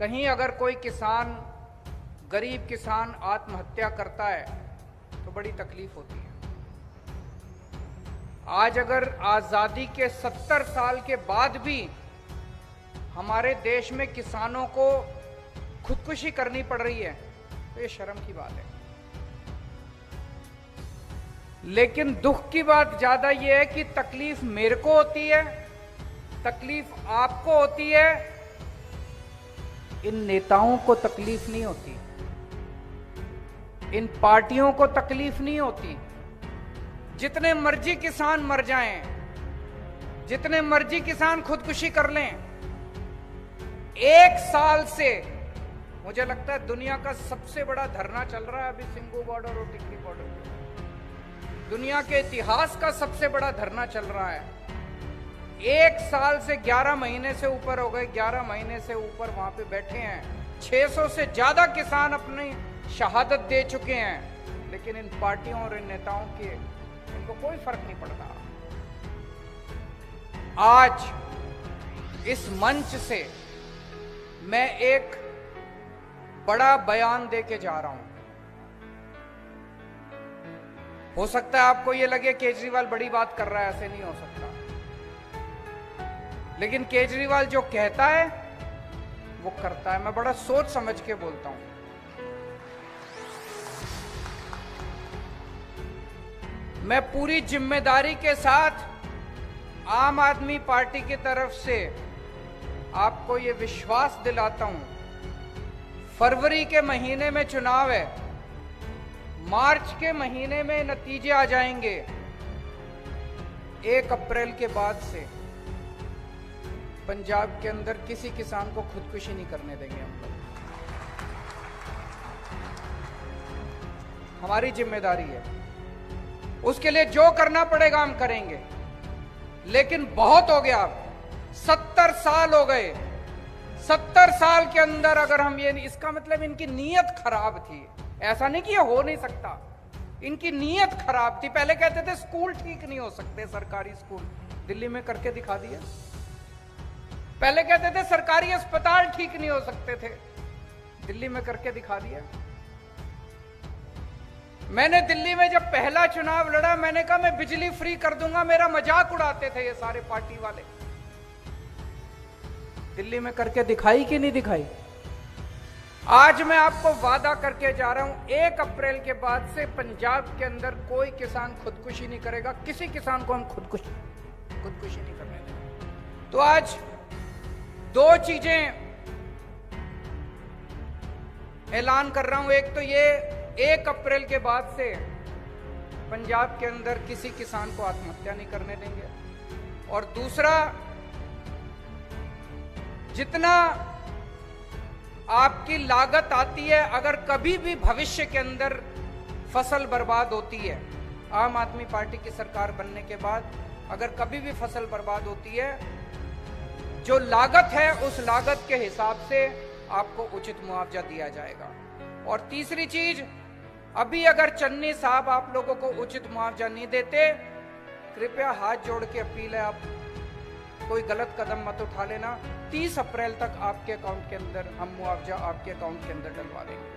कहीं अगर कोई किसान, गरीब किसान आत्महत्या करता है तो बड़ी तकलीफ़ होती है। आज अगर आज़ादी के 70 साल के बाद भी हमारे देश में किसानों को खुदकुशी करनी पड़ रही है तो ये शर्म की बात है। लेकिन दुख की बात ज़्यादा यह है कि तकलीफ़ मेरे को होती है, तकलीफ़ आपको होती है इन नेताओं को तकलीफ़ नहीं होती। इन पार्टियों को तकलीफ़ नहीं होती। जितने मर्ज़ी किसान मर जाएँ, जितने मर्ज़ी किसान खुदकुशी कर लें एक साल से मुझे लगता है दुनिया का सबसे बड़ा धरना चल रहा है अभी सिंगू बॉर्डर और टिक्की बॉर्डर दुनिया के इतिहास का सबसे बड़ा धरना चल रहा है। एक साल से 11 महीने से ऊपर हो गए 11 महीने से ऊपर वहाँ पे बैठे हैं। 600 से ज़्यादा किसान अपनी शहादत दे चुके हैं, लेकिन इन पार्टियों और इन नेताओं के इनको कोई फ़र्क नहीं पड़ता। आज इस मंच से मैं एक बड़ा बयान दे के जा रहा हूँ। हो सकता है आपको यह लगे केजरीवाल बड़ी बात कर रहा है, ऐसे नहीं हो सकता। लेकिन केजरीवाल जो कहता है, वो करता है। मैं बड़ा सोच समझ के बोलता हूँ। मैं पूरी ज़िम्मेदारी के साथ आम आदमी पार्टी की तरफ़ से आपको यह विश्वास दिलाता हूँ। फरवरी के महीने में चुनाव है। मार्च के महीने में नतीजे आ जाएँगे। एक अप्रैल के बाद से। पंजाब के अंदर किसी किसान को खुदकुशी नहीं करने देंगे हम हमारी ज़िम्मेदारी है। उसके लिए जो करना पड़ेगा हम करेंगे। लेकिन बहुत हो गया। सत्तर साल हो गए। सत्तर साल के अंदर अगर हम ये इसका मतलब इनकी नीयत खराब थी। ऐसा नहीं कि ये हो नहीं सकता। इनकी नीयत खराब थी। पहले कहते थे, स्कूल ठीक नहीं हो सकते, सरकारी स्कूल। दिल्ली में करके दिखा दिया। पहले कहते थे, सरकारी अस्पताल ठीक नहीं हो सकते थे। दिल्ली में करके दिखा दिया। मैंने दिल्ली में जब पहला चुनाव लड़ा, मैंने कहा, मैं बिजली फ्री कर दूँगा, मेरा मज़ाक उड़ाते थे ये सारे पार्टी वाले। दिल्ली में करके दिखाई कि नहीं दिखाई? आज मैं आपको वादा करके जा रहा हूँ, एक अप्रैल के बाद से पंजाब के अंदर कोई किसान खुदकुशी नहीं करेगा। किसी किसान को हम खुदकुशी खुदकुशी नहीं करने तो आज दो चीज़ें ऐलान कर रहा हूँ। एक तो ये, एक अप्रैल के बाद से पंजाब के अंदर किसी किसान को आत्महत्या नहीं करने देंगे। और दूसरा, जितना आपकी लागत आती है, अगर कभी भी भविष्य के अंदर फ़सल बर्बाद होती है, आम आदमी पार्टी की सरकार बनने के बाद अगर कभी भी फ़सल बर्बाद होती है जो लागत है, उस लागत के हिसाब से आपको उचित मुआवजा दिया जाएगा। और तीसरी चीज़, अभी अगर चन्नी साहब आप लोगों को उचित मुआवजा नहीं देते, कृपया हाथ जोड़ के अपील है, आप कोई गलत कदम मत उठा लेना। 30 अप्रैल तक आपके अकाउंट के अंदर हम मुआवजा आपके अकाउंट के अंदर डलवा देंगे।